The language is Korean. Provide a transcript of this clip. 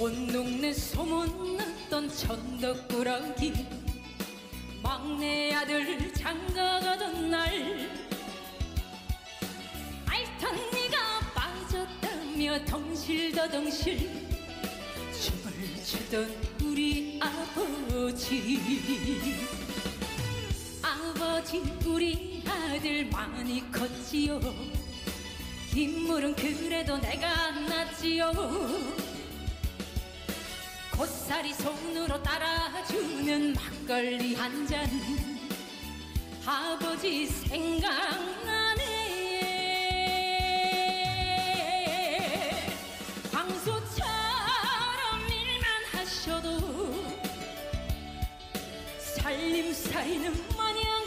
온동네 소문났던 천덕꾸러기. 막내 아들 장가가던 날. 알턴니가 빠졌다며 덩실더덩실. 춤을 추던 우리 아버지. 아버지 우리 아들 많이 컸지요. 인물은 그래도 내가 낫지요. 고사리 손으로 따라주는 막걸리 한 잔. 아버지 생각 살림 사이는 마냥